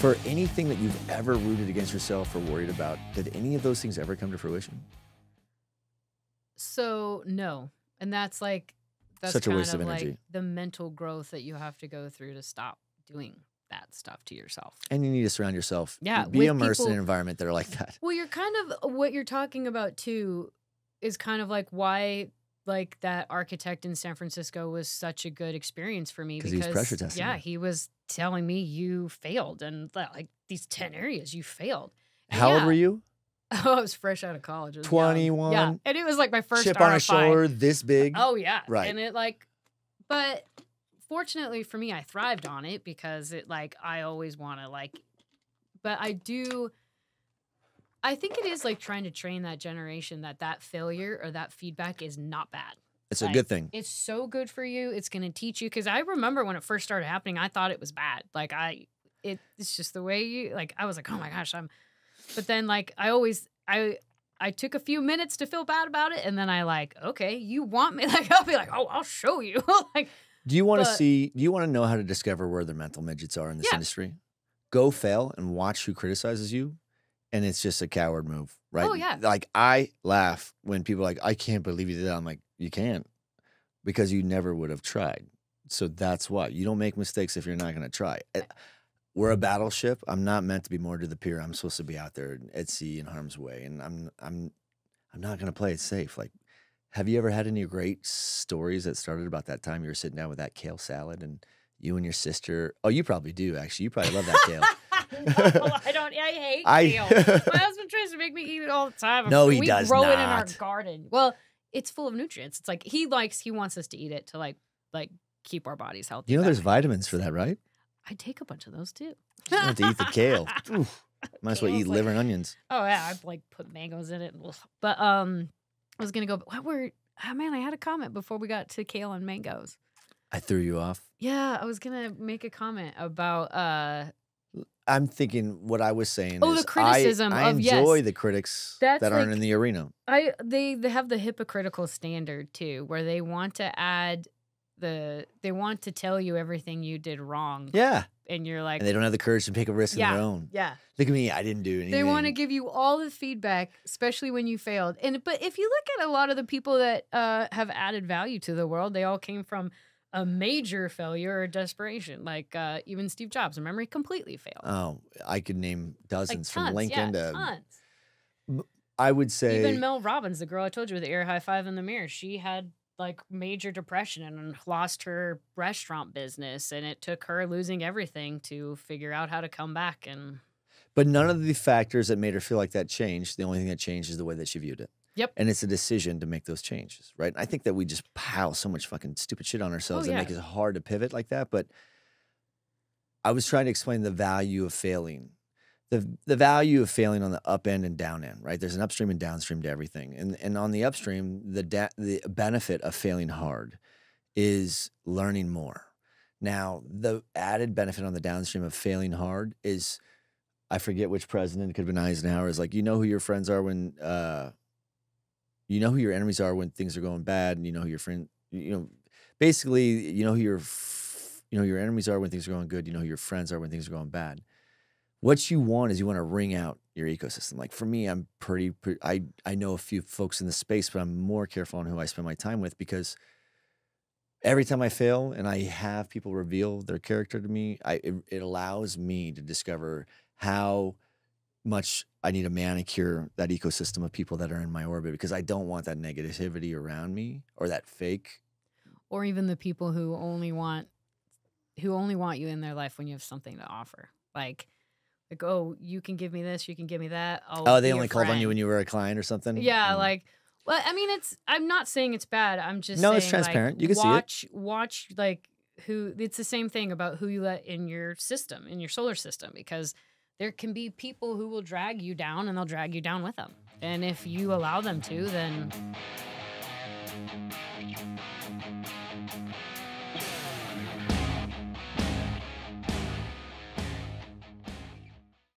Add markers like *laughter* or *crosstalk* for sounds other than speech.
For anything that you've ever rooted against yourself or worried about, did any of those things ever come to fruition? So no, and that's like that's Such a kind waste of of energy. like the mental growth that you have to go through to stop doing that stuff to yourself. And you need to surround yourself. Yeah, Be immersed in an environment that are like that. Well, you're kind of what you're talking about too is kind of like why like that architect in San Francisco was such a good experience for me 'Cause he was pressure testing yeah, he was telling me you failed and that, like these 10 mm. areas you failed. And How old were you? *laughs* Oh, I was fresh out of college. Young. 21. Yeah. And it was like my first Chip on a RFI. shoulder this uh, big. Oh yeah. Right. And it like but fortunately for me I thrived on it because it like I always want to like but I do I think it is like trying to train that generation that that failure or that feedback is not bad. It's a good thing. It's so good for you. It's going to teach you cuz I remember when it first started happening I thought it was bad. Like I it, it's just the way you like I was like, "Oh my gosh, I'm but then like I always I I took a few minutes to feel bad about it and then I like, okay, you want me *laughs* like I'll be like, "Oh, I'll show you." *laughs* like Do you want to see? Do you want to know how to discover where the mental midgets are in this Yeah. industry? Go fail and watch who criticizes you, and it's just a coward move, right? Oh, yeah. Like I laugh when people are like, "I can't believe you did that." I'm like, "You can't," because you never would have tried. So that's why you don't make mistakes if you're not going to try. Eh, We're a battleship. I'm not meant to be moored to the pier. I'm supposed to be out there at sea in harm's way, and I'm I'm I'm not going to play it safe. Like have you ever had any great stories that started about that time you were sitting down with that kale salad and you and your sister? Oh, you probably do actually. You probably love that kale. *laughs* no, I don't. I hate *laughs* I- kale. My husband tries to make me eat it all the time. No, he we does grow it in our not. garden. Well, it's full of nutrients. It's like he likes. He wants us to eat it to like like keep our bodies healthy. You know, there's way. vitamins for that, right? I take a bunch of those too. You have to eat the kale. *laughs* Oof. Might as well eat like- liver and onions. Oh yeah, I've like put mangoes in it. But um, I was gonna go. What were? Oh man, I had a comment before we got to kale and mangoes. I threw you off. Yeah, I was gonna make a comment about uh I'm thinking what I was saying Oh, is the criticism I, I of- yes. enjoy the critics That's that aren't like- in the arena. I they they have the hypocritical standard too, where they want to add the they want to tell you everything you did wrong, Yeah. and you're like, And they don't have the courage to take a risk Yeah. of their own. yeah, Look at me. I didn't do anything. they want to give you all the feedback, especially when you failed. And but if you look at a lot of the people that uh, have added value to the world, they all came from a major failure or desperation. Like uh, even Steve Jobs, remember he completely failed. Oh, I could name like dozens tons, from Lincoln yeah, to. tons. I would say. Even Mel Robbins, the girl I told you with the air high five in the mirror, she had like major depression and lost her restaurant business, and it took her losing everything to figure out how to come back. And But none of the factors that made her feel like that changed. The only thing that changed is the way that she viewed it. Yep. And it's a decision to make those changes, right? I think that we just pile so much fucking stupid shit on ourselves Oh, and make it hard to pivot like that. But I was trying to explain the value of failing. The, the value of failing on the up end and down end, right? There's an upstream and downstream to everything. And, and on the upstream, the, da- the benefit of failing hard is learning more. Now, the added benefit on the downstream of failing hard is I forget which president, it could have been Eisenhower, is like, you know who your friends are when, uh, you know who your enemies are when things are going bad, and you know who your friend, you know, basically, you know who your, you know, your enemies are when things are going good. You know who your friends are when things are going bad. What you want is you want to ring out your ecosystem. Like for me, I'm pretty, pre- I I know a few folks in the space, but I'm more careful on who I spend my time with because every time I fail and I have people reveal their character to me, I it, it allows me to discover how much I need to manicure that ecosystem of people that are in my orbit because I don't want that negativity around me or that fake. or even the people who only want who only want you in their life when you have something to offer, like. Like oh, you can give me this, you can give me that. I'll Oh, they only called on you when you were a client or something. Yeah, Mm. like well, I mean, it's. I'm not saying it's bad. I'm just No, saying, it's transparent. Like, You can see it. watch, watch, like who. It's the same thing about who you let in your system, in your solar system, because there can be people who will drag you down, and they'll drag you down with them. And if you allow them to, then